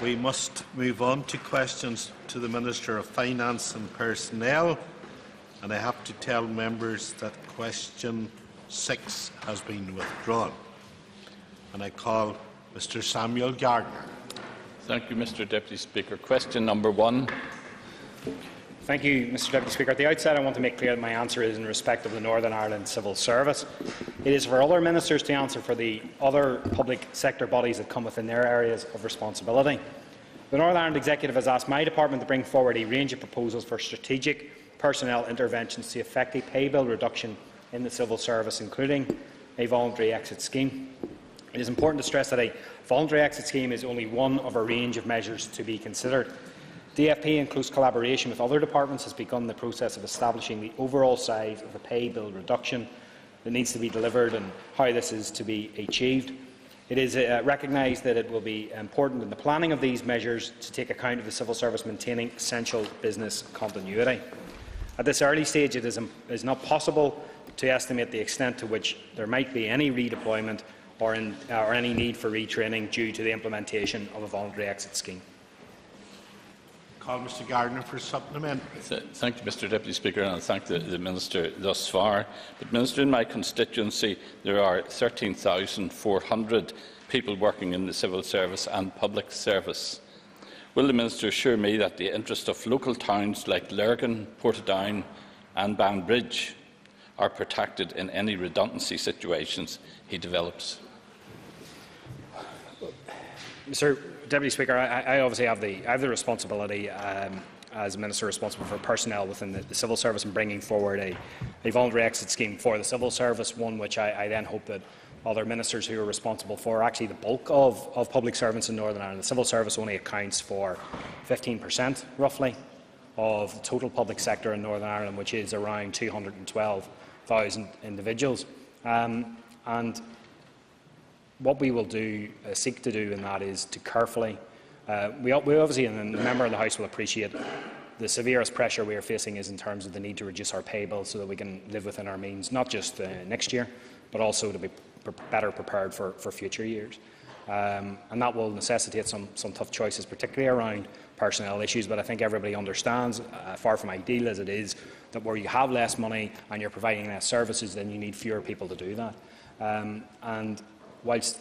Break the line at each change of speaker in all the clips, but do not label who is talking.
We must move on to questions to the Minister of Finance and Personnel. And I have to tell members that question six has been withdrawn. And I call Mr Samuel Gardiner.
Thank you, Mr Deputy Speaker. Question number one.
Thank you, Mr Deputy Speaker. At the outset, I want to make clear that my answer is in respect of the Northern Ireland Civil Service. It is for other ministers to answer for the other public sector bodies that come within their areas of responsibility. The Northern Ireland Executive has asked my department to bring forward a range of proposals for strategic personnel interventions to effect a pay bill reduction in the civil service, including a voluntary exit scheme. It is important to stress that a voluntary exit scheme is only one of a range of measures to be considered. DFP, in close collaboration with other departments, has begun the process of establishing the overall size of the pay bill reduction that needs to be delivered and how this is to be achieved. It is uh, recognised that it will be important in the planning of these measures to take account of the civil service maintaining essential business continuity. At this early stage, it is, is not possible to estimate the extent to which there might be any redeployment or, in, uh, or any need for retraining due to the implementation of a voluntary exit scheme.
Call Mr Gardiner for supplement.
Thank you, Mr Deputy Speaker, and I thank the, the, Minister thus far. But, Minister, in my constituency there are 13,400 people working in the civil service and public service. Will the Minister assure me that the interests of local towns like Lurgan, Portadown and Banbridge are protected in any redundancy situations he develops?
Mr Deputy Speaker, I, I, obviously have the, I have the responsibility um, as Minister responsible for personnel within the, the, civil service and bringing forward a, a, voluntary exit scheme for the civil service, one which I, I, then hope that other ministers who are responsible for actually the bulk of, of public servants in Northern Ireland. The civil service only accounts for 15% roughly of the total public sector in Northern Ireland, which is around 212,000 individuals. Um, and what we will do, uh, seek to do in that is to carefully, uh, we, we, obviously, and the member of the House will appreciate the severest pressure we are facing is in terms of the need to reduce our pay bill so that we can live within our means, not just uh, next year, but also to be better prepared for, for future years. Um, and that will necessitate some, some tough choices, particularly around personnel issues. But I think everybody understands, uh, far from ideal as it is, that where you have less money and you're providing less services, then you need fewer people to do that. Um, and whilst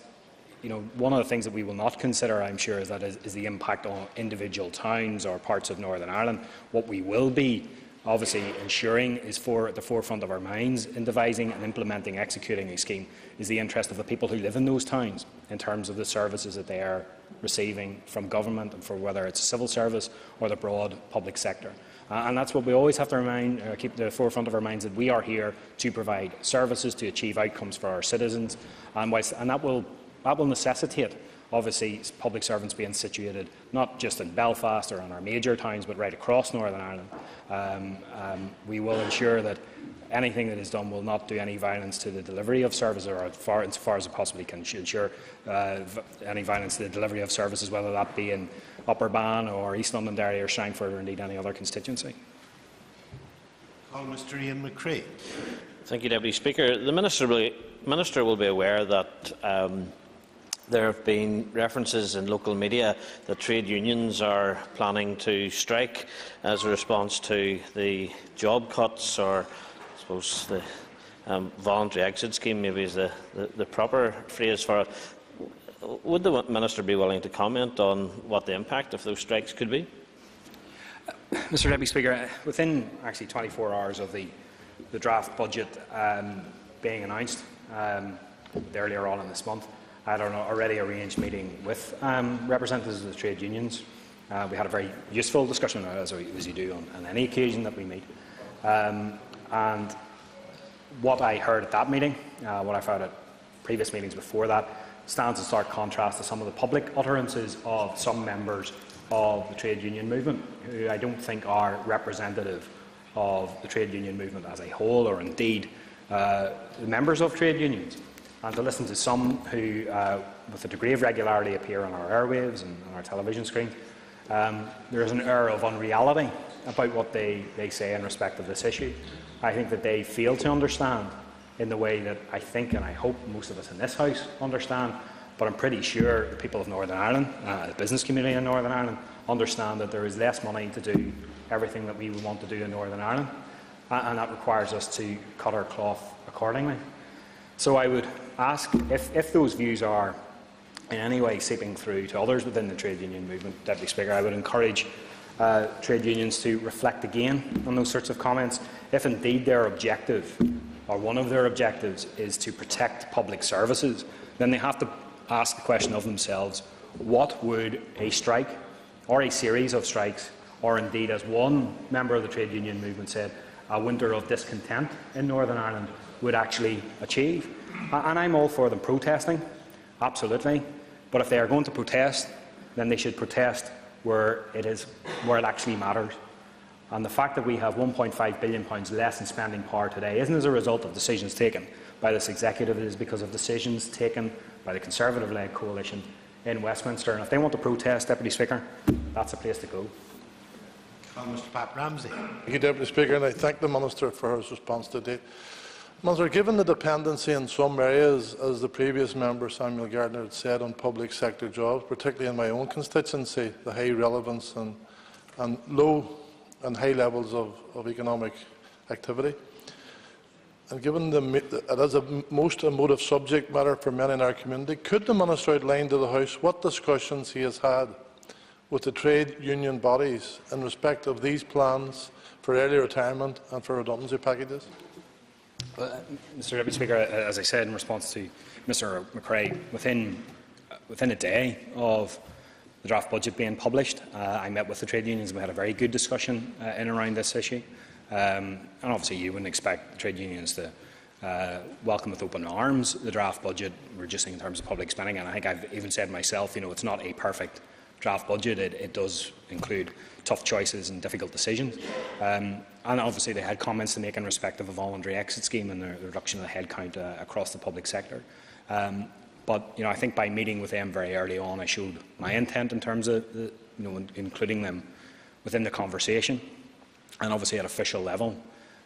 you know, one of the things that we will not consider, I'm sure, is that is, is, the impact on individual towns or parts of Northern Ireland. What we will be obviously ensuring is for at the forefront of our minds in devising and implementing, executing a scheme is the interest of the people who live in those towns in terms of the services that they are receiving from government and for whether it's civil service or the broad public sector. Uh, and that's what we always have to remind, uh, keep the forefront of our minds that we are here to provide services to achieve outcomes for our citizens, and, whilst, and that will that will necessitate obviously public servants being situated not just in Belfast or in our major towns but right across Northern Ireland. Um, um, we will ensure that anything that is done will not do any violence to the delivery of services or as far, as far as it possibly can ensure uh, any violence to the delivery of services, whether that be in Upper Bann or East Londonderry or Strangford or indeed any other constituency.
Call Mr Ian McCrea.
Thank you, Deputy Speaker. The Minister will, Minister will be aware that um, there have been references in local media that trade unions are planning to strike as a response to the job cuts, or I suppose the um, voluntary exit scheme, maybe is the, the, the proper phrase for it. Would the Minister be willing to comment on what the impact of those strikes could be?
Mr Deputy Speaker, within actually 24 hours of the, the draft budget um, being announced um, earlier on in this month, I had already arranged meeting with um, representatives of the trade unions. Uh, we had a very useful discussion, as, as you do on, on, any occasion that we meet. Um, and what I heard at that meeting, uh, what I've heard at previous meetings before that, stands in stark contrast to some of the public utterances of some members of the trade union movement, who I don't think are representative of the trade union movement as a whole, or indeed uh, the members of trade unions. And to listen to some who, uh, with a degree of regularity, appear on our airwaves and on our television screens, um, there is an air of unreality about what they, they say in respect of this issue. I think that they fail to understand in the way that I think and I hope most of us in this House understand but I'm pretty sure the people of Northern Ireland, uh, the business community in Northern Ireland, understand that there is less money to do everything that we want to do in Northern Ireland, and that requires us to cut our cloth accordingly. So I would ask if, if those views are in any way seeping through to others within the trade union movement, Deputy Speaker, I would encourage uh, trade unions to reflect again on those sorts of comments. If indeed their objective, or one of their objectives, is to protect public services, then they have to ask the question of themselves what would a strike or a series of strikes, or indeed, as one member of the trade union movement said, a winter of discontent in Northern Ireland would actually achieve? And I'm all for them protesting, absolutely. But if they are going to protest, then they should protest where it is where it actually matters. And the fact that we have 1.5 billion pounds less in spending power today isn't as a result of decisions taken by this executive. It is because of decisions taken by the Conservative-led coalition in Westminster. And if they want to protest, Deputy Speaker, that's a place to go.
Call Mr Pat Ramsey.
Thank you, Deputy Speaker, and I thank the Minister for his response today. Minister, given the dependency in some areas, as the previous member Samuel Gardiner had said, on public sector jobs, particularly in my own constituency, the high relevance and, and low and high levels of, of economic activity, and given the, it is a most emotive subject matter for many in our community, could the Minister outline to the House what discussions he has had with the trade union bodies in respect of these plans for early retirement and for redundancy packages?
Well, uh, Mr Deputy Speaker, as I said in response to Mr McCrea, within, uh, within a day of the draft budget being published, uh, I met with the trade unions and we had a very good discussion uh, in around this issue. Um, and obviously you wouldn't expect the trade unions to uh, welcome with open arms the draft budget reducing in terms of public spending. And I think I've even said myself, you know, it's not a perfect draft budget. It, it does include tough choices and difficult decisions. Um, and obviously they had comments to make in respect of a voluntary exit scheme and the, the reduction of the headcount uh, across the public sector. Um, but you know, I think by meeting with them very early on, I showed my intent in terms of the, you know, in, including them within the conversation, and obviously at official level,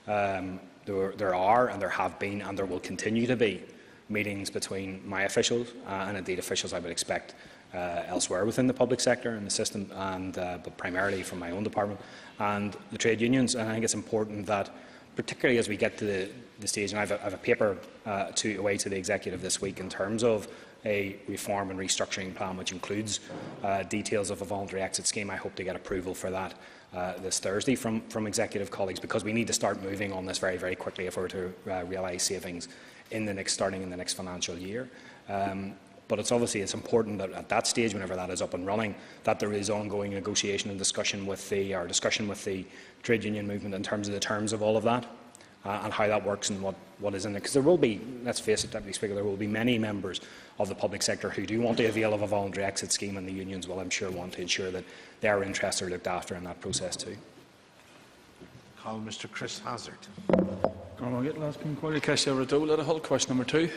um, there, there, are and there have been and there will continue to be meetings between my officials uh, and indeed officials I would expect uh, elsewhere within the public sector and the system, and, uh, but primarily from my own department and the trade unions. And I think it's important that, particularly as we get to the, the stage, and I have a, I have a paper uh, to, away to the executive this week in terms of a reform and restructuring plan, which includes uh, details of a voluntary exit scheme. I hope to get approval for that uh, this Thursday from, from executive colleagues because we need to start moving on this very, very quickly if we're to uh, realise savings in the next, starting in the next financial year. Um, but it's obviously it's important that at that stage, whenever that is up and running, that there is ongoing negotiation and discussion with the or discussion with the trade union movement in terms of the terms of all of that. Uh, and how that works and what, what is in it. Because there will be, let's face it, Deputy Speaker, there will be many members of the public sector who do want to avail of a voluntary exit scheme, and the unions will, I'm sure, want to ensure that their interests are looked after in that process too.
Call Mr Chris Hazzard.
Question number two.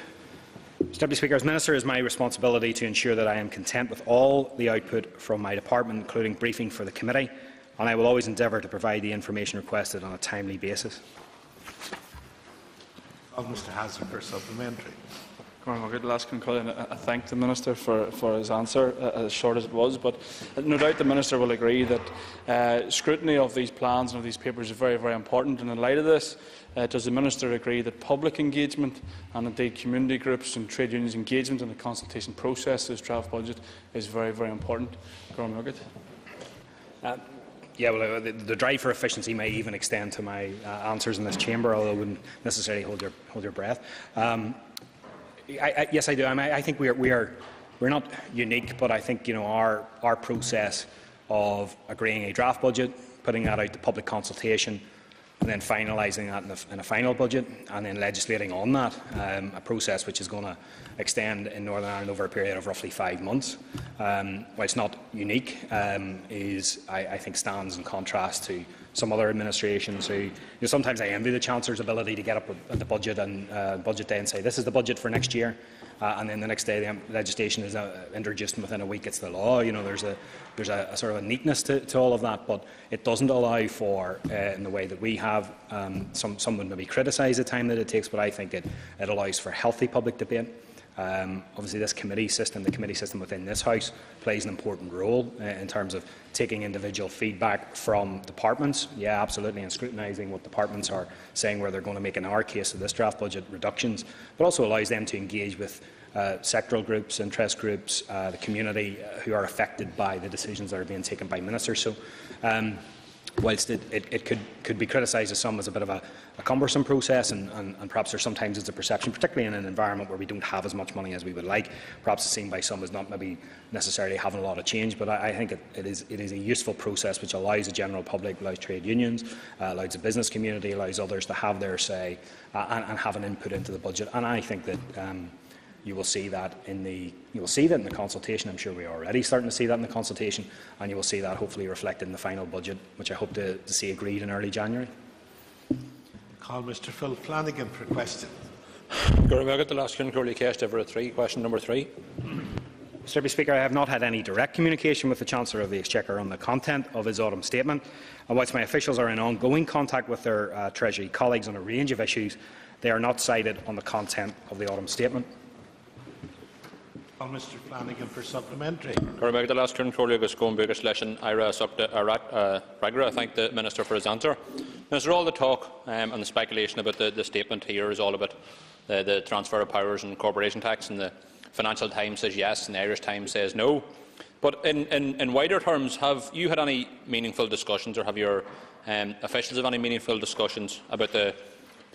Mr Deputy Speaker, as Minister, it is my responsibility to ensure that I am content with all the output from my department, including briefing for the committee, and I will always endeavour to provide the information requested on a timely basis.
Call Mr Hazzard for supplementary.
I thank the Minister for, for his answer, uh, as short as it was, but no doubt the Minister will agree that uh, scrutiny of these plans and of these papers is very, very important. And in light of this, uh, does the Minister agree that public engagement and indeed community groups and trade unions engagement in the consultation process of this draft budget is very, very important?
Uh, yeah, well, uh, the, the, drive for efficiency may even extend to my uh, answers in this chamber, although I wouldn't necessarily hold your, hold your breath. Um, I, I, yes, I do. I, mean, I think we are, we are we're not unique, but I think you know our our process of agreeing a draft budget, putting that out to public consultation, and then finalising that in, the, in, a final budget, and then legislating on that, um, a process which is going to extend in Northern Ireland over a period of roughly five months. Um, while it's not unique, um, is I, I think stands in contrast to some other administrations who you know, sometimes I envy the Chancellor's ability to get up at the budget and uh, budget day and say this is the budget for next year, Uh, and then the next day, the legislation is uh, introduced, and within a week, it's the law. You know, there's a there's a, a sort of a neatness to, to, all of that, but it doesn't allow for, uh, in the way that we have, um, some someone maybe criticise the time that it takes. But I think it it allows for healthy public debate. Um, obviously, this committee system, the committee system within this House, plays an important role uh, in terms of taking individual feedback from departments. Yeah, absolutely, and scrutinising what departments are saying where they're going to make, in our case, of this draft budget reductions, but also allows them to engage with uh, sectoral groups, interest groups, uh, the community uh, who are affected by the decisions that are being taken by ministers. So, um, whilst it, it, it could, could be criticised as some as a bit of a, a cumbersome process, and, and, and perhaps there sometimes is a perception, particularly in an environment where we don't have as much money as we would like, perhaps it's seen by some as not maybe necessarily having a lot of change, but I, I think it, it, is, it is a useful process which allows the general public, allows trade unions, uh, allows the business community, allows others to have their say uh, and, and, have an input into the budget. And I think that um, you will see that in the you will see that in the consultation. I'm sure we are already starting to see that in the consultation, and you will see that hopefully reflected in the final budget, which I hope to, to see agreed in early January.
Call Mr. Phil Flanagan for a question.
three. Question number three.
Mr Speaker, I have not had any direct communication with the Chancellor of the Exchequer on the content of his autumn statement, and whilst my officials are in ongoing contact with their uh, Treasury colleagues on a range of issues, they are not cited on the content of the autumn statement.
Mr Flanagan for supplementary.
the last turn I thank the Minister for his answer. Minister, all the talk um, and the speculation about the, the, statement here is all about the, the transfer of powers and corporation tax, and the Financial Times says yes, and the Irish Times says no. But in, in, in wider terms, have you had any meaningful discussions, or have your um, officials have any meaningful discussions about the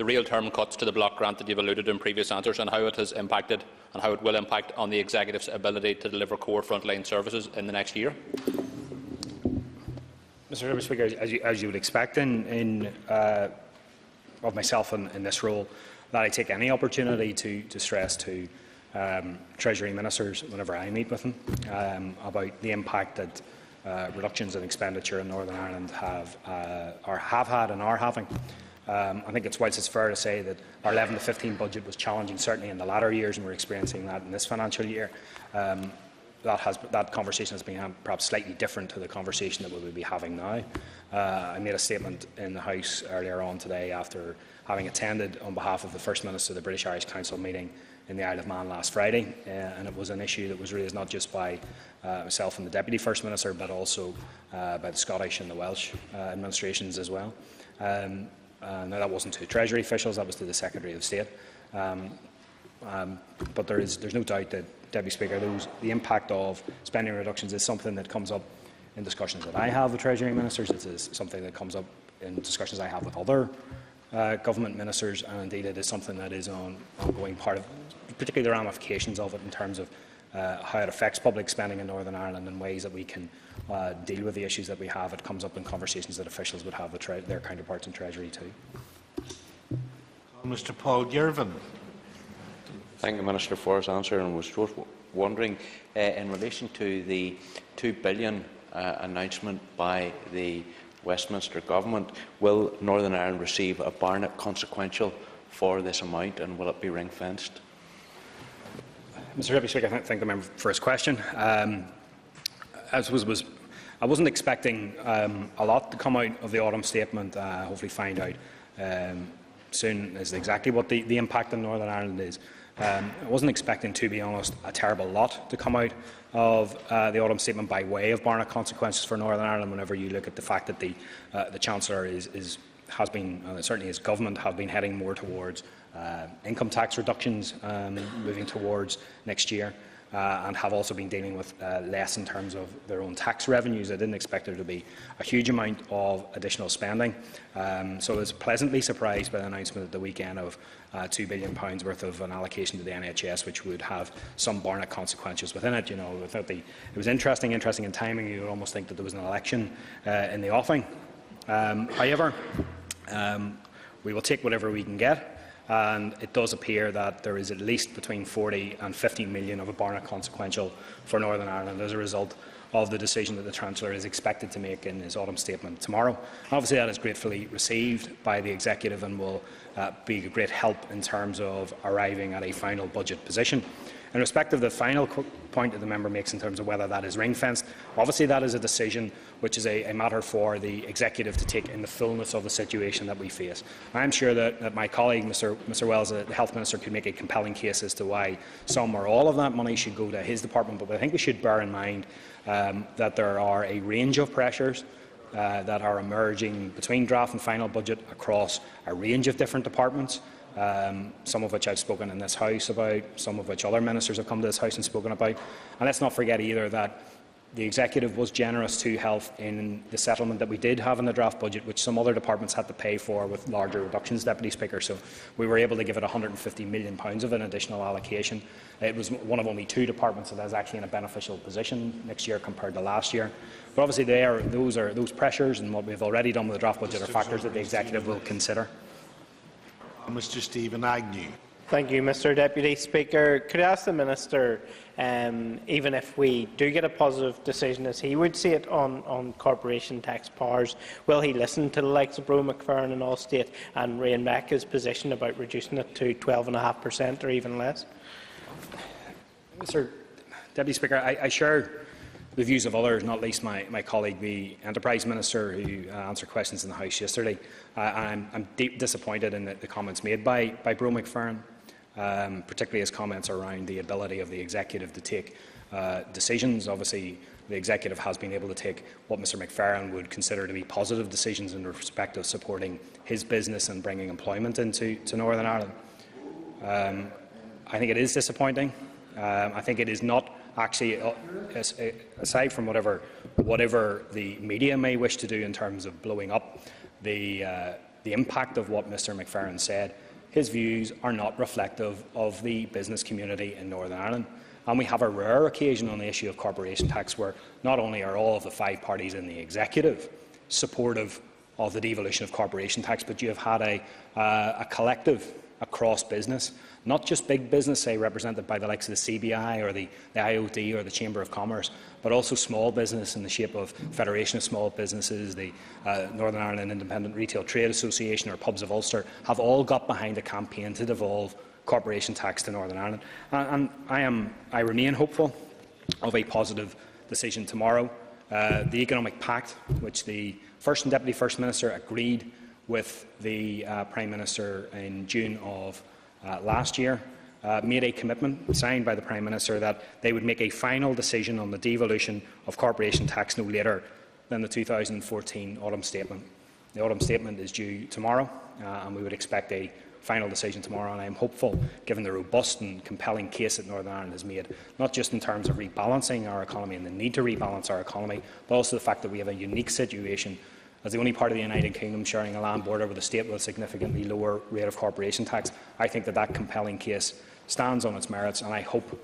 the real term cuts to the block grant that you have alluded to in previous answers and how it has impacted and how it will impact on the Executive's ability to deliver core frontline services in the next year?
Mr Speaker, as you, as you, would expect in, in uh, of myself in, in, this role, that I take any opportunity to, to stress to um, Treasury ministers whenever I meet with them um, about the impact that uh, reductions in expenditure in Northern Ireland have, uh, or have had and are having um, I think it's whilst it's fair to say that our 11 to 15 budget was challenging, certainly in the latter years, and we're experiencing that in this financial year. Um, that, has, that conversation has been perhaps slightly different to the conversation that we will be having now. Uh, I made a statement in the House earlier on today after having attended on behalf of the First Minister of the British Irish Council meeting in the Isle of Man last Friday, uh, and it was an issue that was raised not just by uh, myself and the Deputy First Minister, but also uh, by the Scottish and the Welsh uh, administrations as well. Um, uh, now, that wasn't to Treasury officials, that was to the Secretary of State. Um, um, but there is, there's no doubt that, Deputy Speaker, those, the impact of spending reductions is something that comes up in discussions that I have with Treasury ministers. It is something that comes up in discussions I have with other uh, government ministers, and indeed it is something that is on ongoing part of, particularly the ramifications of it in terms of how it affects public spending in Northern Ireland and ways that we can uh, deal with the issues that we have. It comes up in conversations that officials would have with their counterparts in Treasury too.
Mr Paul Girvan.
Thank you, Minister for his answer and was just wondering uh, in relation to the 2 billion uh, announcement by the Westminster Government, will Northern Ireland receive a Barnett consequential for this amount and will it be ring-fenced?
Mr Deputy Speaker, I thank the member for his question. Um, as was, was, I wasn't expecting um, a lot to come out of the autumn statement. Uh, hopefully, find out um, soon as exactly what the, the, impact on Northern Ireland is. Um, I wasn't expecting, to be honest, a terrible lot to come out of uh, the autumn statement by way of Barnett consequences for Northern Ireland. Whenever you look at the fact that the, uh, the Chancellor is, is, has been, uh, certainly his government, have been heading more towards uh, income tax reductions um, moving towards next year. Uh, and have also been dealing with uh, less in terms of their own tax revenues. I didn't expect there to be a huge amount of additional spending. Um, so I was pleasantly surprised by the announcement at the weekend of uh, £2 billion worth of an allocation to the NHS, which would have some Barnett consequences within it. You know, without the, it was interesting, interesting in timing. You would almost think that there was an election uh, in the offing. Um, however, um, we will take whatever we can get and it does appear that there is at least between 40 and 50 million of a Barnett consequential for Northern Ireland as a result of the decision that the Chancellor is expected to make in his autumn statement tomorrow. Obviously, that is gratefully received by the Executive and will uh, be a great help in terms of arriving at a final budget position. In respect of the final point that the member makes in terms of whether that is ring-fenced, obviously that is a decision which is a, a, matter for the executive to take in the fullness of the situation that we face. I am sure that, that my colleague, Mr. Mr. Wells, the health minister, could make a compelling case as to why some or all of that money should go to his department. But I think we should bear in mind um, that there are a range of pressures uh, that are emerging between draft and final budget across a range of different departments um, some of which I've spoken in this House about, some of which other ministers have come to this House and spoken about. And let's not forget either that the executive was generous to health in the settlement that we did have in the draft budget, which some other departments had to pay for with larger reductions, Deputy Speaker. So we were able to give it £150 million of an additional allocation. It was one of only two departments that is actually in a beneficial position next year compared to last year. But obviously, are, those, are, those pressures and what we've already done with the draft budget are factors that the executive will consider.
Mr Steven Agnew.
Thank you, Mr Deputy Speaker. Could I ask the Minister, um, even if we do get a positive decision as he would see it on, on corporation tax powers, will he listen to the likes of Bro McFerran and Allstate and rein back his position about reducing it to 12.5% or even less?
Mr Deputy Speaker, I, I share the views of others, not least my, my colleague, the Enterprise Minister, who uh, answered questions in the House yesterday. Uh, I'm, I'm deep disappointed in the, the, comments made by, by Bro McFerran, um, particularly his comments around the ability of the Executive to take uh, decisions. Obviously, the Executive has been able to take what Mr McFerran would consider to be positive decisions in respect of supporting his business and bringing employment into to Northern Ireland. Um, I think it is disappointing. Um, I think it is not actually, uh, aside from whatever, whatever the media may wish to do in terms of blowing up the, uh, the impact of what Mr McFerran said, his views are not reflective of the business community in Northern Ireland. And we have a rare occasion on the issue of corporation tax where not only are all of the five parties in the executive supportive of the devolution of corporation tax, but you have had a, uh, a collective across business not just big business, say, represented by the likes of the CBI or the, the IOD or the Chamber of Commerce, but also small business in the shape of Federation of Small Businesses, the uh, Northern Ireland Independent Retail Trade Association or Pubs of Ulster, have all got behind a campaign to devolve corporation tax to Northern Ireland. And, and I, am, I remain hopeful of a positive decision tomorrow. Uh, the Economic Pact, which the First and Deputy First Minister agreed with the uh, Prime Minister in June of uh, last year uh, made a commitment signed by the Prime Minister that they would make a final decision on the devolution of corporation tax no later than the 2014 autumn statement. The autumn statement is due tomorrow, uh, and we would expect a final decision tomorrow. And I am hopeful, given the robust and compelling case that Northern Ireland has made, not just in terms of rebalancing our economy and the need to rebalance our economy, but also the fact that we have a unique situation as the only part of the United Kingdom sharing a land border with a state with a significantly lower rate of corporation tax, I think that that compelling case stands on its merits, and I hope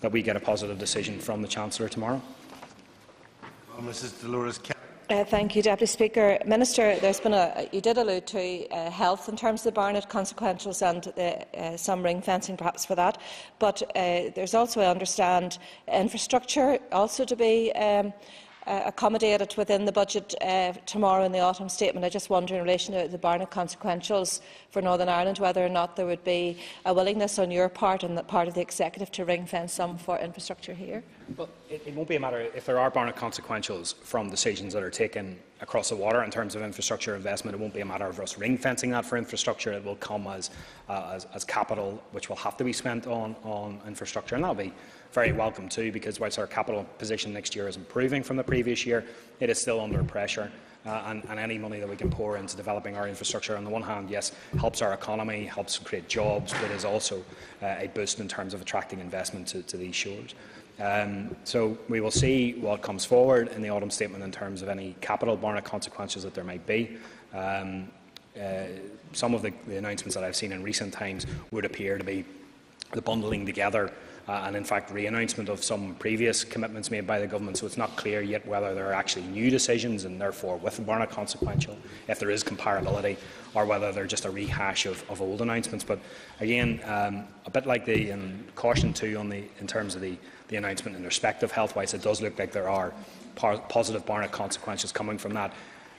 that we get a positive decision from the Chancellor tomorrow.
Well, Mrs Dolores
uh, thank you, Deputy Speaker. Minister, there's been a, you did allude to uh, health in terms of the Barnett consequentials and uh, some ring fencing perhaps for that, but uh, there's also, I understand, infrastructure also to be um, uh, accommodated within the budget uh, tomorrow in the autumn statement. I just wonder in relation to the Barnett consequentials for Northern Ireland whether or not there would be a willingness on your part and the part of the executive to ring fence some for infrastructure here.
Well, it, it won't be a matter if there are Barnett consequentials from decisions that are taken across the water in terms of infrastructure investment. It won't be a matter of us ring fencing that for infrastructure. It will come as, uh, as, as capital which will have to be spent on, on infrastructure, and that'll be very welcome too, because whilst our capital position next year is improving from the previous year, it is still under pressure. Uh, and, and, any money that we can pour into developing our infrastructure, on the one hand, yes, helps our economy, helps create jobs, but is also uh, a boost in terms of attracting investment to, to these shores. Um, so we will see what comes forward in the autumn statement in terms of any capital Barnett consequences that there might be. Um, uh, some of the, the announcements that I've seen in recent times would appear to be the bundling together uh, and in fact re-announcement of some previous commitments made by the government. So it's not clear yet whether there are actually new decisions and therefore with Barnett consequential, if there is comparability, or whether they're just a rehash of, of old announcements. But again, um, a bit like the um, caution too on the, in terms of the, the announcement in respect of health-wise, it does look like there are positive Barnett consequences coming from that.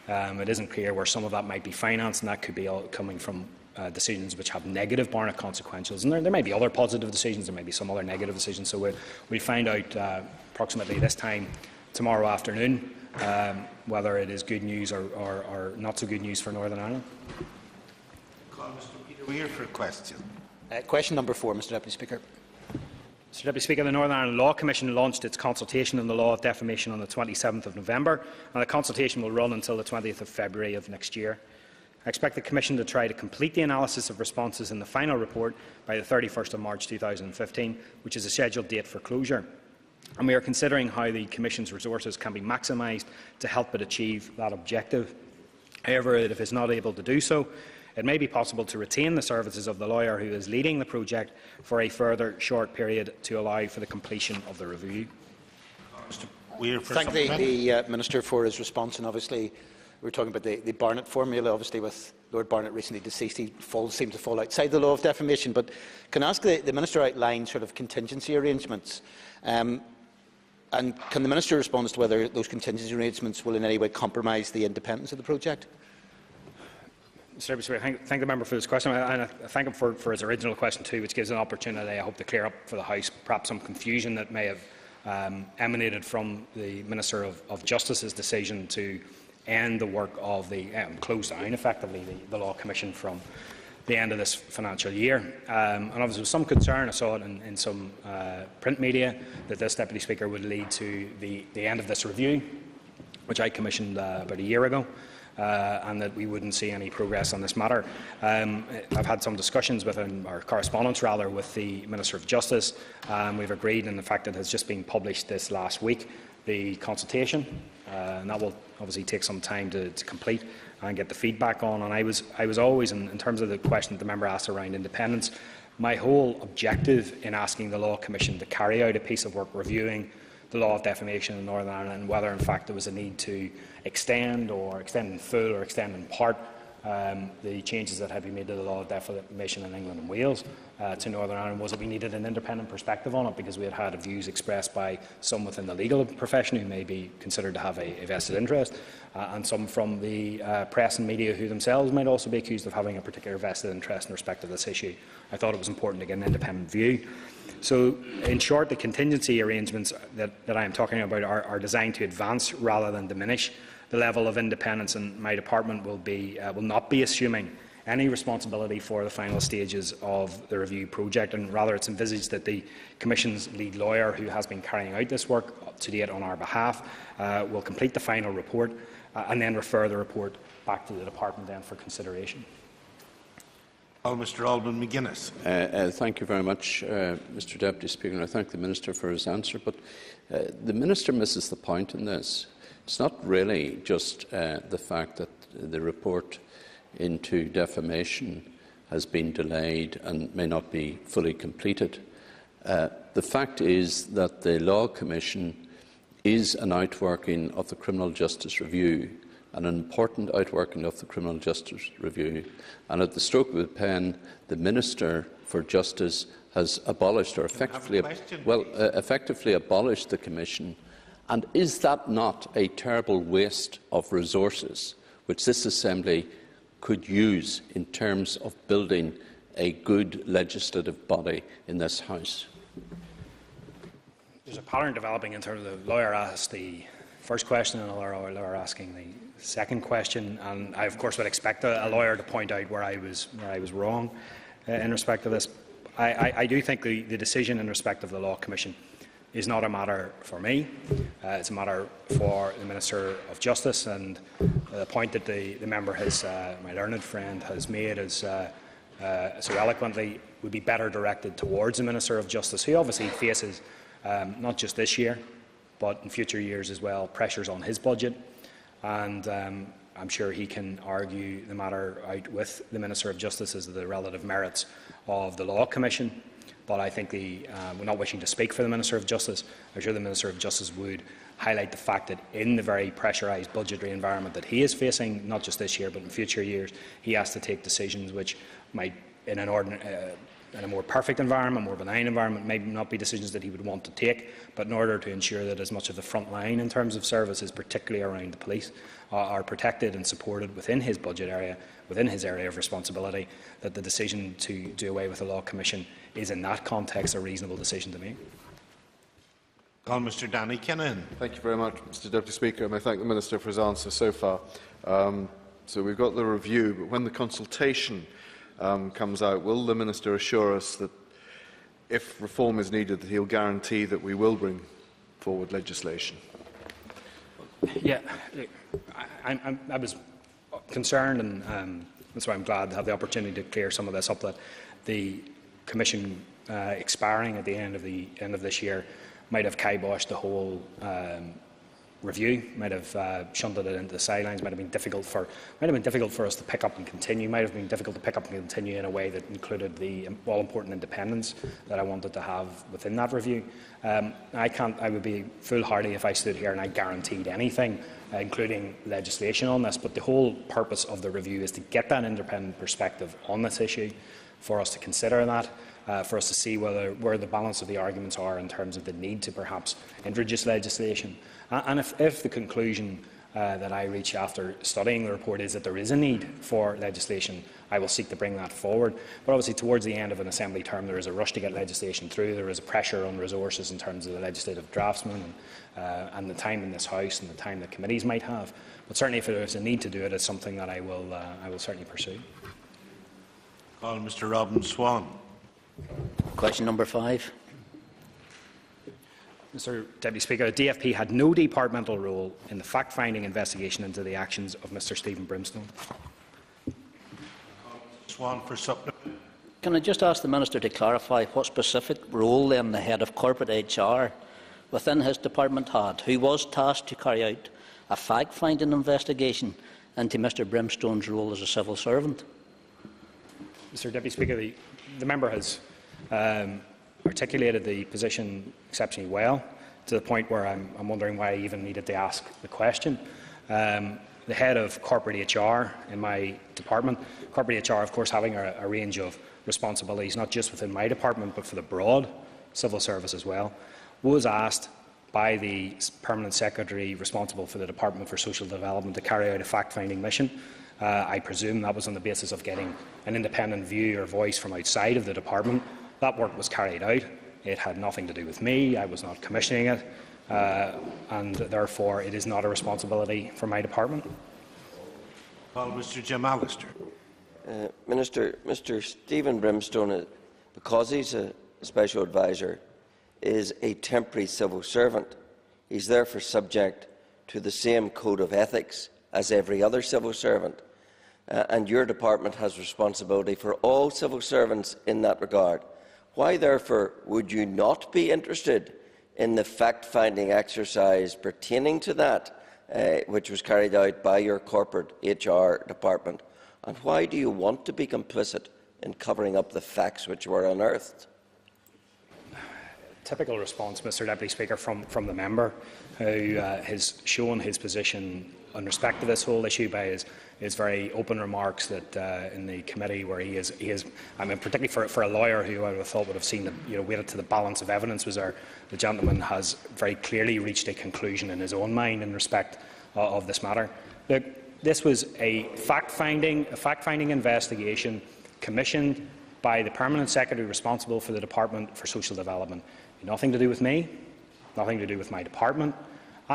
Um, it isn't clear where some of that might be financed, and that could be all coming from uh, decisions which have negative Barnett consequences. And there, there may be other positive decisions, there may be some other negative decisions. So we'll, we'll find out uh, approximately this time tomorrow afternoon um, whether it is good news or, or, or, not so good news for Northern Ireland.
Call Mr Peter Weir for a question.
Uh, question number four, Mr Deputy Speaker.
Mr Deputy Speaker, the Northern Ireland Law Commission launched its consultation on the law of defamation on the 27th of November, and the consultation will run until the 20th of February of next year. I expect the Commission to try to complete the analysis of responses in the final report by the 31st of March 2015, which is a scheduled date for closure. And we are considering how the Commission's resources can be maximised to help it achieve that objective. However, if it is not able to do so, it may be possible to retain the services of the lawyer who is leading the project for a further short period to allow for the completion of the review.
Thank the, the uh, Minister for his response and obviously we are talking about the, the Barnett formula, obviously with Lord Barnett recently deceased, he falls, seems to fall outside the law of defamation. But can I ask the, the Minister outline sort of contingency arrangements? Um, and can the Minister respond as to whether those contingency arrangements will in any way compromise the independence of the project?
Mr. Speaker, thank, thank the member for this question, and I thank him for, for his original question too, which gives an opportunity, I hope, to clear up for the House perhaps some confusion that may have um, emanated from the Minister of, of Justice's decision to end the work of the um, close down effectively the, the Law Commission from the end of this financial year. Um, and obviously, with some concern, I saw it in, in some uh, print media that this Deputy Speaker would lead to the, the end of this review, which I commissioned uh, about a year ago. Uh, and that we wouldn't see any progress on this matter. Um, I've had some discussions with him, or correspondence rather, with the Minister of Justice. Um, we've agreed, and the fact that it has just been published this last week, the consultation, and that will obviously take some time to, to, complete and get the feedback on. And I was, I was always, in, in terms of the question that the member asked around independence, my whole objective in asking the Law Commission to carry out a piece of work reviewing the law of defamation in Northern Ireland and whether, in fact, there was a need to extend or extend in full or extend in part um, the changes that have been made to the law of defamation in England and Wales uh, to Northern Ireland was that we needed an independent perspective on it because we had had views expressed by some within the legal profession who may be considered to have a, a vested interest uh, and some from the uh, press and media who themselves might also be accused of having a particular vested interest in respect of this issue. I thought it was important to get an independent view. So, in short, the contingency arrangements that, that I am talking about are, are designed to advance rather than diminish the level of independence, and my department will, be, uh, will not be assuming any responsibility for the final stages of the review project, and rather it's envisaged that the Commission's lead lawyer, who has been carrying out this work to date on our behalf, uh, will complete the final report uh, and then refer the report back to the department then for consideration.
Oh, Mr Alban Maginness.
Uh, uh, thank you very much, uh, Mr Deputy Speaker, and I thank the Minister for his answer. But uh, the Minister misses the point in this. It's not really just uh, the fact that the report into defamation has been delayed and may not be fully completed. Uh, the fact is that the Law Commission is an outworking of the Criminal Justice Review, an important outworking of the Criminal Justice Review. And at the stroke of the pen, the Minister for Justice has abolished or effectively, well, uh, effectively abolished the Commission and is that not a terrible waste of resources which this Assembly could use in terms of building a good legislative body in this House?
There's a pattern developing in terms of the lawyer asked the first question and another lawyer asking the second question, and I of course would expect a, a lawyer to point out where I was where I was wrong uh, in respect of this. I, I, I do think the, the decision in respect of the Law Commission is not a matter for me. Uh, it's a matter for the Minister of Justice, and the point that the, the member has, uh, my learned friend, has made is uh, uh, so eloquently would be better directed towards the Minister of Justice, who obviously faces um, not just this year, but in future years as well, pressures on his budget. And um, I'm sure he can argue the matter out with the Minister of Justice as to the relative merits of the Law Commission but I think the, uh, we're not wishing to speak for the Minister of Justice. I'm sure the Minister of Justice would highlight the fact that in the very pressurised budgetary environment that he is facing, not just this year but in future years, he has to take decisions which might, in an uh, in a more perfect environment, a more benign environment, may not be decisions that he would want to take, but in order to ensure that as much of the front line in terms of services, particularly around the police, uh, are protected and supported within his budget area, within his area of responsibility, that the decision to do away with the Law Commission is in that context a reasonable decision to make.
Call Mr Danny Kinahan.
Thank you very much, Mr Deputy Speaker, and I thank the Minister for his answer so far. Um, so we've got the review, but when the consultation um, comes out, will the Minister assure us that if reform is needed, that he'll guarantee that we will bring forward legislation?
Yeah, I, I, I was concerned, and um, that's why I'm glad to have the opportunity to clear some of this up. That the Commission uh, expiring at the end of the end of this year might have kiboshed the whole um, review, might have uh, shunted it into the sidelines, might have been difficult for might have been difficult for us to pick up and continue, might have been difficult to pick up and continue in a way that included the all important independence that I wanted to have within that review. Um, I can't I would be foolhardy if I stood here and I guaranteed anything, uh, including legislation on this, but the whole purpose of the review is to get that independent perspective on this issue, for us to consider that uh, for us to see whether, where the balance of the arguments are in terms of the need to perhaps introduce legislation. And if, if the conclusion uh, that I reach after studying the report is that there is a need for legislation, I will seek to bring that forward. But obviously, towards the end of an Assembly term, there is a rush to get legislation through. There is a pressure on resources in terms of the legislative draftsman and, uh, and the time in this House and the time that committees might have. But certainly, if there is a need to do it, it's something that I will, uh, I will certainly pursue.
Call Mr Robin Swann.
Question number five.
Mr Deputy Speaker, the DFP had no departmental role in the fact-finding investigation into the actions of Mr Stephen Brimstone.
Swann for supplement.
Can I just ask the Minister to clarify what specific role then the head of corporate HR within his department had, who was tasked to carry out a fact-finding investigation into Mr Brimstone's role as a civil servant?
Mr Deputy Speaker, the, the member has um, articulated the position exceptionally well, to the point where I'm, I'm wondering why I even needed to ask the question. Um, the head of corporate HR in my department, corporate HR, of course, having a, a range of responsibilities, not just within my department, but for the broad civil service as well, was asked by the permanent secretary responsible for the Department for Social Development to carry out a fact-finding mission. Uh, I presume that was on the basis of getting an independent view or voice from outside of the department. That work was carried out. It had nothing to do with me. I was not commissioning it. Uh, and therefore, it is not a responsibility for my department.
Call Mr Jim Allister.
Uh, Minister, Mr Stephen Brimstone, uh, because he's a special advisor, is a temporary civil servant. He's therefore subject to the same code of ethics as every other civil servant. Uh, and your department has responsibility for all civil servants in that regard. Why, therefore, would you not be interested in the fact-finding exercise pertaining to that, uh, which was carried out by your corporate HR department? And why do you want to be complicit in covering up the facts which were unearthed?
Typical response, Mr Deputy Speaker, from, from the member who uh, has shown his position in respect to this whole issue by his, his very open remarks that uh, in the committee where he is, he is I mean, particularly for, for a lawyer who I would have thought would have seen the, you know, waited to the balance of evidence was there, the gentleman has very clearly reached a conclusion in his own mind in respect of this matter. Look, this was a fact-finding, a fact-finding investigation commissioned by the permanent secretary responsible for the Department for Social Development. Nothing to do with me, nothing to do with my department,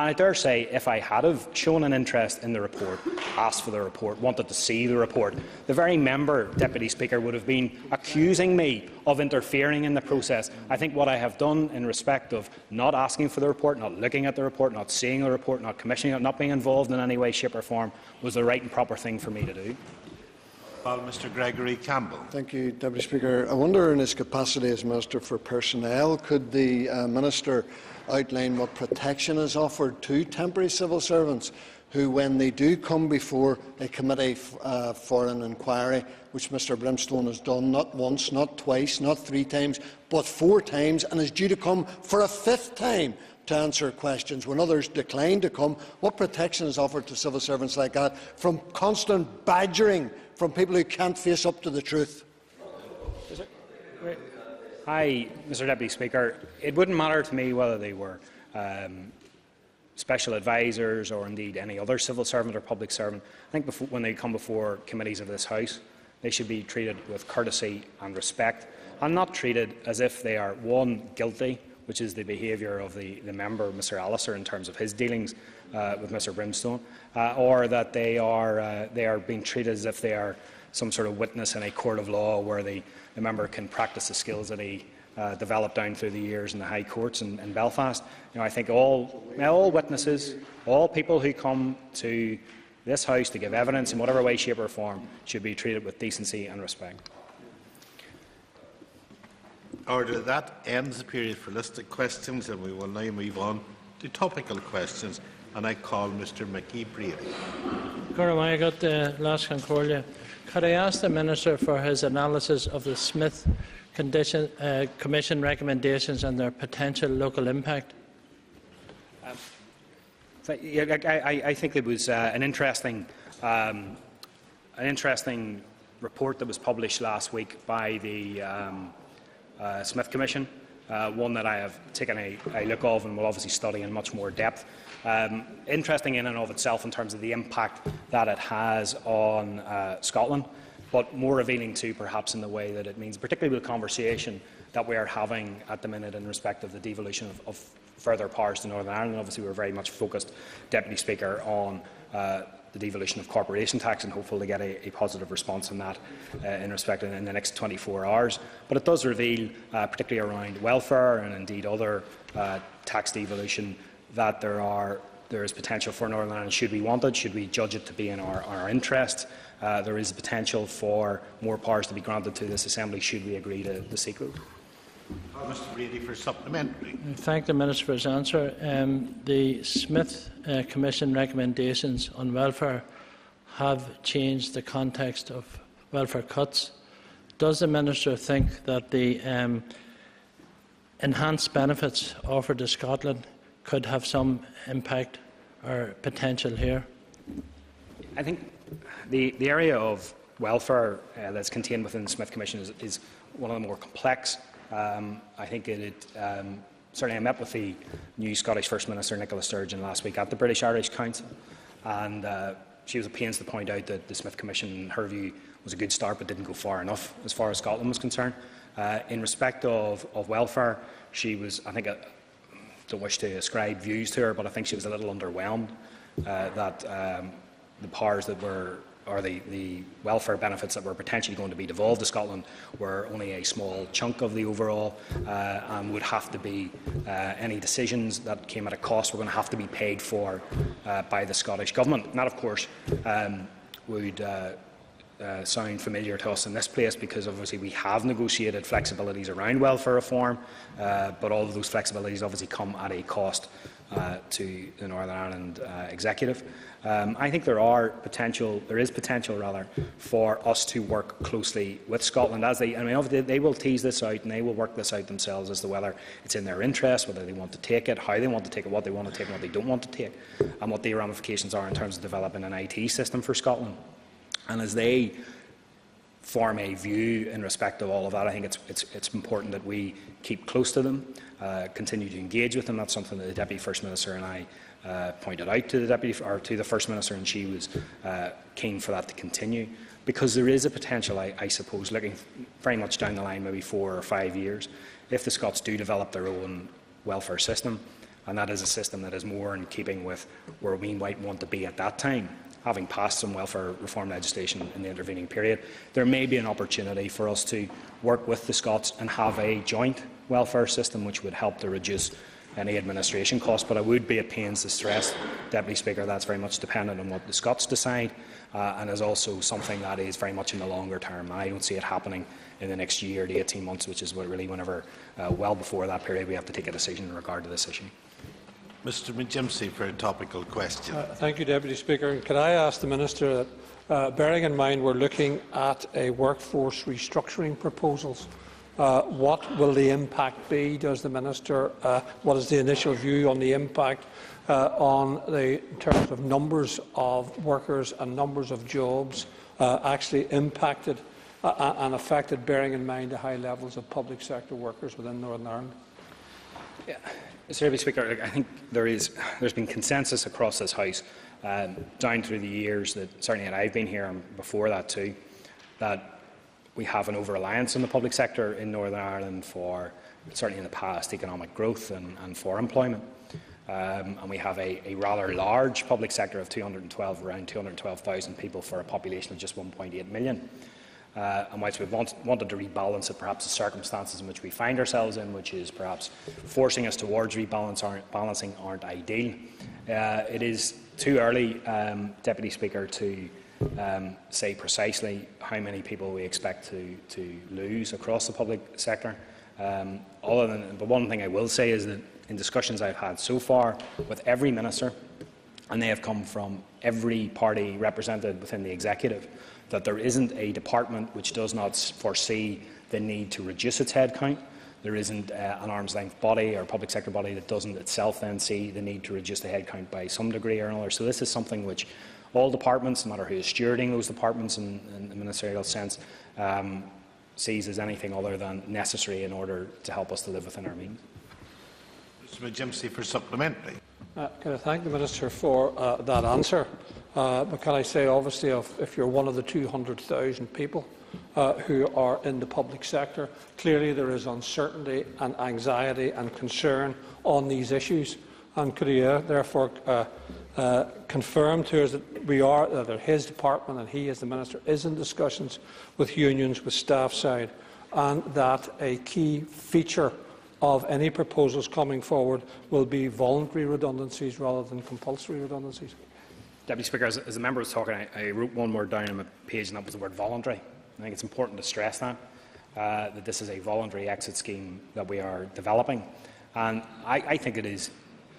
and I dare say, if I had have shown an interest in the report, asked for the report, wanted to see the report, the very member, Deputy Speaker, would have been accusing me of interfering in the process. I think what I have done in respect of not asking for the report, not looking at the report, not seeing the report, not commissioning it, not being involved in any way, shape or form, was the right and proper thing for me to do.
Mr Gregory Campbell.
Thank you, Deputy Speaker. I wonder, in his capacity as Minister for Personnel, could the uh, Minister outline what protection is offered to temporary civil servants who, when they do come before a committee uh, for an inquiry, which Mr Brimstone has done not once, not twice, not three times, but four times, and is due to come for a fifth time to answer questions when others decline to come, what protection is offered to civil servants like that from constant badgering from people who can't face up to the truth?
Hi, Mr Deputy Speaker. It wouldn't matter to me whether they were um, special advisers or indeed any other civil servant or public servant. I think before, when they come before committees of this House, they should be treated with courtesy and respect and not treated as if they are, one, guilty, which is the behaviour of the, the member, Mr Allister, in terms of his dealings uh, with Mr Brimstone, uh, or that they are, uh, they are being treated as if they are some sort of witness in a court of law where the, the member can practice the skills that he uh, developed down through the years in the High Courts in, in Belfast. You know, I think all, all witnesses, all people who come to this House to give evidence in whatever way, shape or form should be treated with decency and respect.
Order. That ends the period for listed questions and we will now move on to topical questions and I call Mr Mickey Brady.
Goramayagat Last Concordia. Could I ask the Minister for his analysis of the Smith condition, uh, Commission recommendations and their potential local impact?
Um, I, I, I, think it was uh, an interesting, um, an interesting report that was published last week by the um, uh, Smith Commission, uh, one that I have taken a, a, look of and will obviously study in much more depth. Um, interesting in and of itself in terms of the impact that it has on uh, Scotland but more revealing too, perhaps, in the way that it means, particularly with the conversation that we are having at the minute in respect of the devolution of, of further powers to Northern Ireland. Obviously, we're very much focused, Deputy Speaker, on uh, the devolution of corporation tax and hopeful to get a, a positive response on that uh, in respect in, in, the next 24 hours. But it does reveal, uh, particularly around welfare and indeed other uh, tax devolution, that there are there is potential for Northern Ireland should we want it, should we judge it to be in our, our interest. Uh, there is potential for more powers to be granted to this Assembly should we agree to the sequel.
Mr Brady for supplementary.
Thank the Minister for his answer. Um, the Smith uh, Commission recommendations on welfare have changed the context of welfare cuts. Does the Minister think that the um, enhanced benefits offered to Scotland could have some impact or potential here?
I think the, the area of welfare uh, that's contained within the Smith Commission is, is one of the more complex. Um, I think it, it um, certainly I met with the new Scottish First Minister Nicola Sturgeon last week at the British Irish Council, and uh, she was at pains to point out that the Smith Commission, in her view, was a good start but didn't go far enough as far as Scotland was concerned. Uh, in respect of, of welfare, she was, I think, I don't wish to ascribe views to her, but I think she was a little underwhelmed uh, that um, the powers that were or the, the welfare benefits that were potentially going to be devolved to Scotland were only a small chunk of the overall uh, and would have to be uh, any decisions that came at a cost were going to have to be paid for uh, by the Scottish Government. And that, of course, um, would uh, uh, sound familiar to us in this place because obviously we have negotiated flexibilities around welfare reform, uh, but all of those flexibilities obviously come at a cost to the Northern Ireland Executive. Um, I think there are potential, there is potential rather, for us to work closely with Scotland as they, I mean, they, they will tease this out and they will work this out themselves as to whether it's in their interest, whether they want to take it, how they want to take it, what they want to take and what they don't want to take, and what the ramifications are in terms of developing an IT system for Scotland. And as they form a view in respect of all of that, I think it's, it's, it's important that we keep close to them, uh, continue to engage with them. That's something that the Deputy First Minister and I uh, pointed out to the deputy or to the first minister, and she was uh, keen for that to continue because there is a potential, I, I, suppose, looking very much down the line, maybe four or five years, if the Scots do develop their own welfare system, and that is a system that is more in keeping with where we might want to be at that time, having passed some welfare reform legislation in the intervening period, there may be an opportunity for us to work with the Scots and have a joint welfare system which would help to reduce any administration costs. But I would be at pains to stress, Deputy Speaker, that's very much dependent on what the Scots decide uh, and is also something that is very much in the longer term. I don't see it happening in the next year to 18 months, which is what really whenever, uh, well before that period, we have to take a decision in regard to this issue.
Mr McGimpsey for a topical question. Uh,
thank you, Deputy Speaker. And could I ask the Minister that, uh, bearing in mind we're looking at a workforce restructuring proposals, uh, what will the impact be? Does the Minister, uh, what is the initial view on the impact uh, on the in terms of numbers of workers and numbers of jobs uh, actually impacted uh, and affected, bearing in mind the high levels of public sector workers within Northern Ireland?
Yeah. Mr Speaker, I think there is, there's been consensus across this House um, down through the years that certainly that I've been here and before that too, that we have an over-reliance on the public sector in Northern Ireland for, certainly in the past, economic growth and, and for employment. Um, and we have a, a, rather large public sector of 212, around 212,000 people for a population of just 1.8 million. Uh, and whilst we've want, wanted to rebalance it, perhaps the circumstances in which we find ourselves in, which is perhaps forcing us towards rebalance aren't, balancing, aren't ideal. Uh, it is too early, um, Deputy Speaker, to um, say precisely how many people we expect to, to lose across the public sector. Um, other than, but one thing I will say is that in discussions I've had so far with every minister, and they have come from every party represented within the executive, that there isn't a department which does not foresee the need to reduce its headcount. There isn't uh, an arm's length body or public sector body that doesn't itself then see the need to reduce the headcount by some degree or another. So this is something which all departments, no matter who is stewarding those departments in, in the ministerial sense, um, sees as anything other than necessary in order to help us to live within our means.
Mr McGimpsey for supplementary.
Uh, can I thank the Minister for uh, that answer? Uh, but can I say, obviously, if, if you're one of the 200,000 people uh, who are in the public sector, clearly there is uncertainty and anxiety and concern on these issues. And could he uh, therefore uh, confirm to us that we are, that his department and he, as the Minister, is in discussions with unions, with staff side, and that a key feature of any proposals coming forward will be voluntary redundancies rather than compulsory redundancies.
Deputy Speaker, as, as the member was talking, I, I, wrote one word down on my page, and that was the word voluntary. I think it's important to stress that, uh, that this is a voluntary exit scheme that we are developing. And I, I think it is,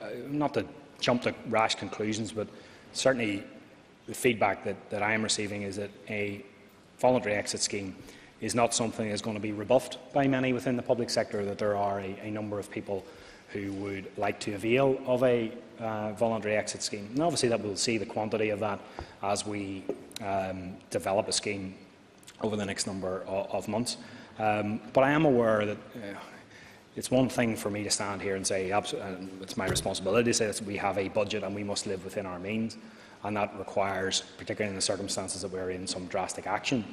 uh, not to jump to rash conclusions, but certainly the feedback that, that I am receiving is that a voluntary exit scheme is not something that is going to be rebuffed by many within the public sector, that there are a, a number of people who would like to avail of a uh, voluntary exit scheme. And obviously that we'll see the quantity of that as we um, develop a scheme over the next number of, of months. Um, but I am aware that uh, it's one thing for me to stand here and say it's my responsibility to say that we have a budget and we must live within our means, and that requires, particularly in the circumstances that we're in, some drastic action.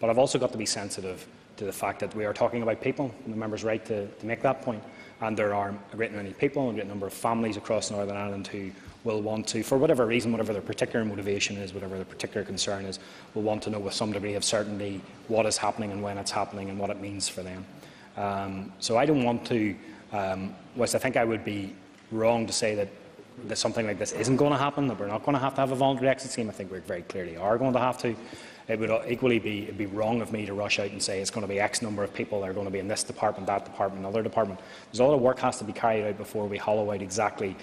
But I've also got to be sensitive to the fact that we are talking about people, and the member's right to, to make that point. And there are a great many people, a great number of families across Northern Ireland who will want to, for whatever reason, whatever their particular motivation is, whatever their particular concern is, will want to know with some degree of certainty what is happening and when it's happening and what it means for them. Um, so I don't want to, um, whilst I think I would be wrong to say that, that something like this isn't going to happen, that we're not going to have to have a voluntary exit scheme, I think we very clearly are going to have to. It would equally be, be wrong of me to rush out and say it's going to be X number of people that are going to be in this department, that department, another department. There's a lot of work has to be carried out before we hollow out exactly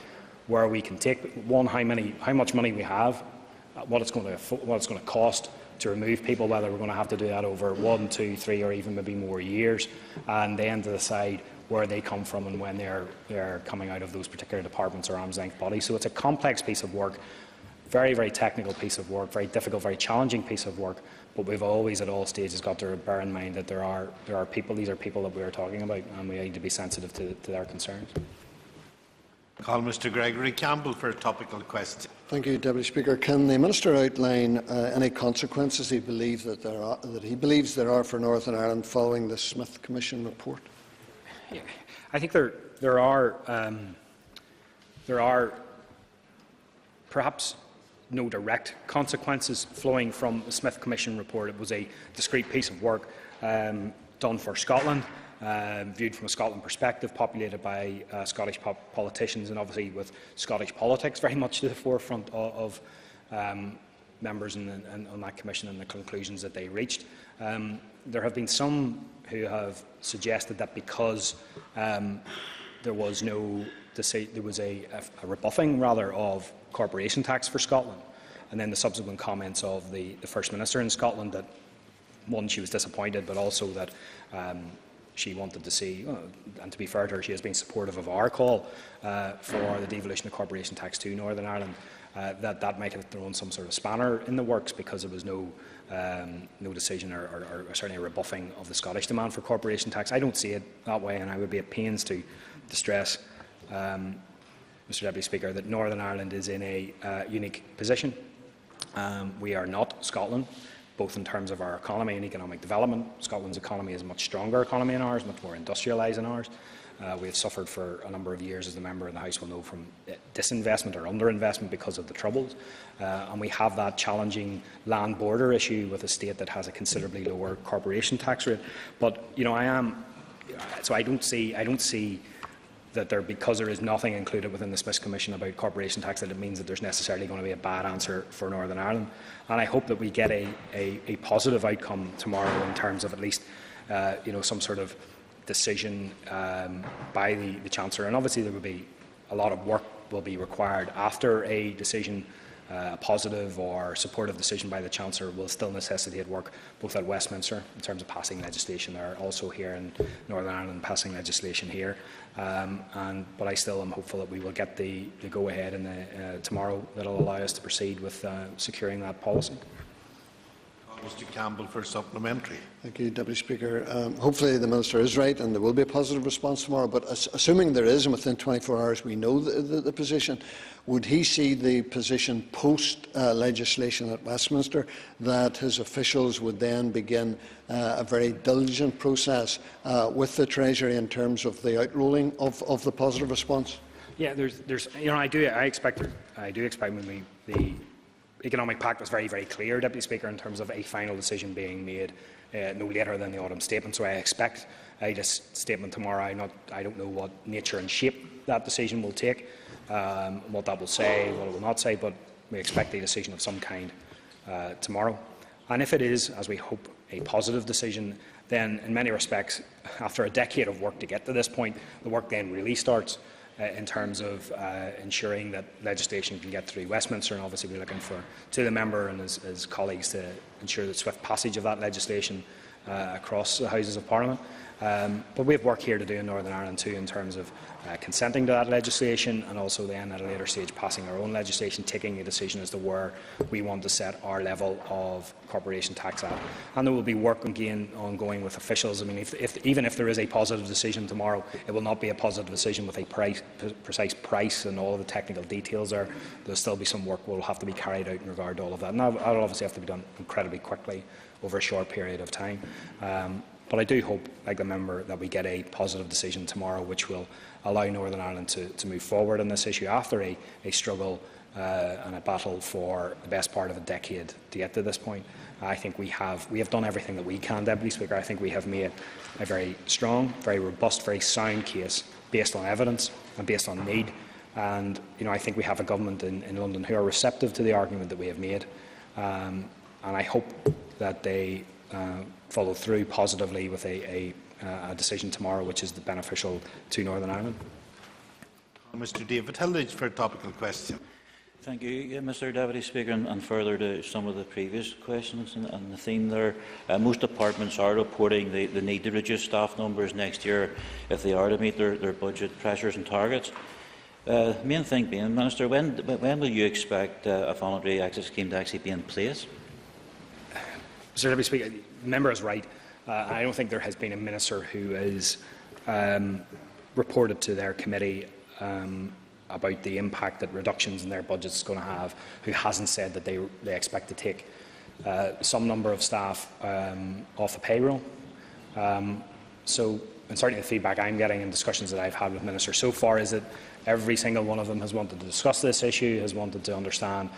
where we can take one, how many, how much money we have, what it's going to, what it's going to cost to remove people, whether we're going to have to do that over one, two, three, or even maybe more years, and then to decide where they come from and when they're, they're coming out of those particular departments or arm's length bodies. So it's a complex piece of work very, very technical piece of work, very difficult, very challenging piece of work. But we've always, at all stages, got to bear in mind that there are there are people. These are people that we are talking about, and we need to be sensitive to, to their concerns.
Call Mr Gregory Campbell for a topical question.
Thank you, Deputy Speaker. Can the Minister outline uh, any consequences he believes that, there are, that he believes there are for Northern Ireland following the Smith Commission report?
Yeah, I think there there are um, there are perhaps no direct consequences flowing from the Smith Commission report. It was a discrete piece of work um, done for Scotland, um, viewed from a Scotland perspective, populated by uh, Scottish politicians, and obviously with Scottish politics very much to the forefront of, of um, members in, in, on that commission and the conclusions that they reached. Um, there have been some who have suggested that because um, there was no there was a, a, a rebuffing rather of corporation tax for Scotland. And then the subsequent comments of the, the First Minister in Scotland that, one, she was disappointed, but also that um, she wanted to see, uh, and to be fair to her, she has been supportive of our call uh, for the devolution of corporation tax to Northern Ireland. Uh, that that might have thrown some sort of spanner in the works because there was no um, no decision or, or, or, certainly a rebuffing of the Scottish demand for corporation tax. I don't see it that way, and I would be at pains to, to stress, um, Mr Deputy Speaker, that Northern Ireland is in a uh, unique position. Um, we are not Scotland both in terms of our economy and economic development. Scotland's economy is a much stronger economy than ours, much more industrialised than ours. Uh, we have suffered for a number of years, as the member in the House will know, from uh, disinvestment or underinvestment because of the Troubles. Uh, and we have that challenging land border issue with a state that has a considerably lower corporation tax rate. But you know, I am so I don't see I don't see that there, because there is nothing included within the Smith Commission about corporation tax, that it means that there's necessarily going to be a bad answer for Northern Ireland. And I hope that we get a, a, a positive outcome tomorrow in terms of at least uh, you know, some sort of decision um, by the, the Chancellor. And obviously there will be a lot of work will be required after a decision a positive or supportive decision by the Chancellor will still necessitate work both at Westminster in terms of passing legislation there, also here in Northern Ireland passing legislation here. Um, and, but I still am hopeful that we will get the, the go-ahead uh, tomorrow that will allow us to proceed with uh, securing that policy.
Mr Campbell for supplementary.
Thank you, Deputy Speaker. Um, hopefully the Minister is right and there will be a positive response tomorrow, but as, assuming there is and within 24 hours we know the, the, the position, would he see the position post-legislation uh, at Westminster that his officials would then begin uh, a very diligent process uh, with the Treasury in terms of the outrolling of, of the positive response?
Yeah, there's, there's, you know, I do, I expect, I do expect when we, the Economic Pact was very, very clear, Deputy Speaker, in terms of a final decision being made uh, no later than the autumn statement. So I expect a statement tomorrow. I, not, I don't know what nature and shape that decision will take, um, what that will say, what it will not say, but we expect a decision of some kind uh, tomorrow. And if it is, as we hope, a positive decision, then in many respects, after a decade of work to get to this point, the work then really starts uh, in terms of uh, ensuring that legislation can get through Westminster, and obviously we're looking for to the member and his, his colleagues to ensure the swift passage of that legislation across the Houses of Parliament. Um, but we have work here to do in Northern Ireland too in terms of uh, consenting to that legislation and also then at a later stage passing our own legislation, taking a decision as to where we want to set our level of corporation tax at. And there will be work again ongoing with officials. I mean, if, if, even if there is a positive decision tomorrow, it will not be a positive decision with a price, precise price and all of the technical details there. There'll still be some work will have to be carried out in regard to all of that. And that will obviously have to be done incredibly quickly over a short period of time. Um, but I do hope, like the member, that we get a positive decision tomorrow, which will allow Northern Ireland to, to move forward on this issue after a, a struggle uh, and a battle for the best part of a decade to get to this point. I think we have, we have done everything that we can, Deputy Speaker. I think we have made a very strong, very robust, very sound case based on evidence and based on need. And you know, I think we have a government in, in London who are receptive to the argument that we have made. Um, and I hope that they uh, follow through positively with a, a, uh, a decision tomorrow which is beneficial to Northern Ireland.
Mr David Hilditch for a topical question.
Thank you, yeah, Mr Deputy Speaker, and, and, further to some of the previous questions and, and the theme there. Uh, most departments are reporting the, the, need to reduce staff numbers next year if they are to meet their, their budget pressures and targets. Uh, main thing being, Minister, when, when will you expect uh, a voluntary exit scheme to actually be in place?
Mr Speaker, the member is right. Uh, I don't think there has been a minister who has um, reported to their committee um, about the impact that reductions in their budget is going to have, who hasn't said that they, they expect to take uh, some number of staff um, off the payroll. Um, so, and certainly the feedback I'm getting in discussions that I've had with ministers so far is that every single one of them has wanted to discuss this issue, has wanted to understand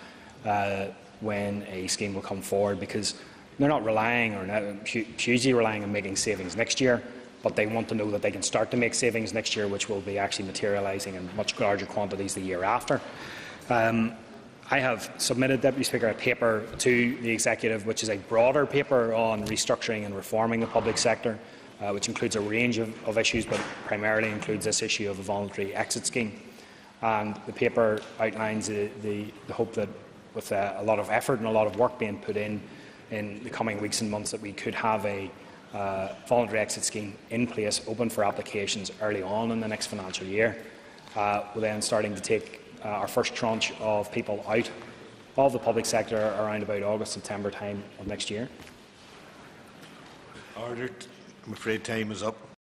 uh, when a scheme will come forward, because they're not relying or hugely relying on making savings next year, but they want to know that they can start to make savings next year, which will be actually materialising in much larger quantities the year after. Um, I have submitted, Deputy Speaker, a paper to the Executive, which is a broader paper on restructuring and reforming the public sector, uh, which includes a range of, of, issues, but primarily includes this issue of a voluntary exit scheme. And the paper outlines the, the, the hope that, with uh, a lot of effort and a lot of work being put in in the coming weeks and months that we could have a, uh, voluntary exit scheme in place, open for applications early on in the next financial year. Uh, we're then starting to take uh, our first tranche of people out of the public sector around about August, September time of next year.
Ordered. I'm afraid time is up.